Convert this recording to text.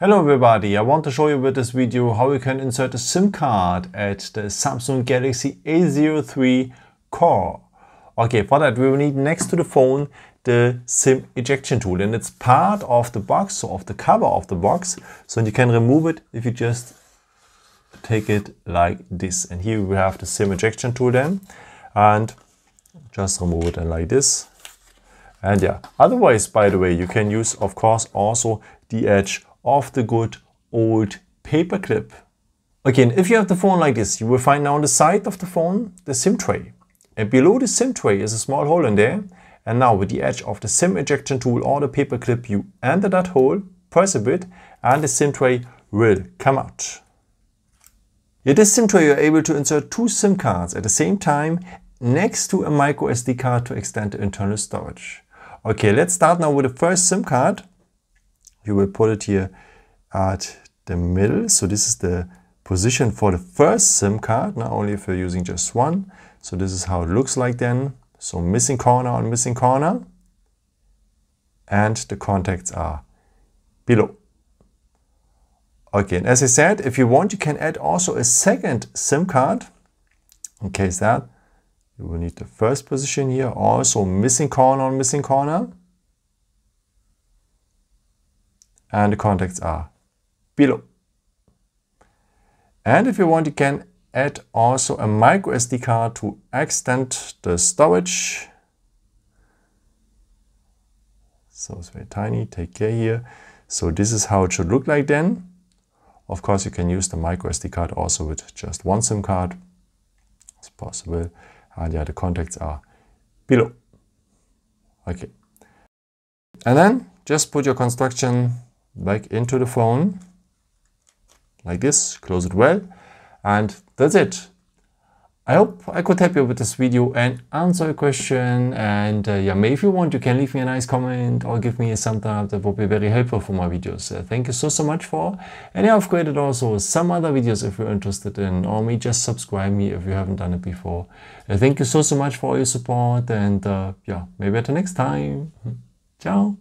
Hello everybody, I want to show you with this video how you can insert a SIM card at the Samsung Galaxy A03 Core. Okay, for that we will need next to the phone the SIM ejection tool and it's part of the box, so of the cover of the box. So you can remove it if you just take it like this. And here we have the SIM ejection tool then and just remove it like this. And yeah, otherwise, by the way, you can use, of course, also the edge of the good old paperclip. Again, if you have the phone like this, you will find now on the side of the phone the SIM tray. And below the SIM tray is a small hole in there. And now with the edge of the SIM ejection tool or the paperclip, you enter that hole, press a bit, and the SIM tray will come out. In this SIM tray, you're able to insert two SIM cards at the same time next to a micro SD card to extend the internal storage. Okay, let's start now with the first SIM card you will put it here at the middle. So this is the position for the first SIM card, not only if you're using just one. So this is how it looks like then. So missing corner on missing corner. And the contacts are below. Okay, and as I said, if you want, you can add also a second SIM card. In case that, you will need the first position here, also missing corner on missing corner. And the contacts are below. And if you want, you can add also a micro SD card to extend the storage. So it's very tiny, take care here. So this is how it should look like then. Of course, you can use the micro SD card also with just one SIM card. It's possible. And yeah, the contacts are below. Okay. And then just put your construction back into the phone like this, close it well, and that's it. I hope I could help you with this video and answer a question. And uh, yeah, maybe if you want, you can leave me a nice comment or give me a thumbs up. That would be very helpful for my videos. Uh, thank you so, so much for. And yeah, I've created also some other videos if you're interested in, or me just subscribe me if you haven't done it before. Uh, thank you so, so much for all your support. And uh, yeah, maybe at the next time. Ciao.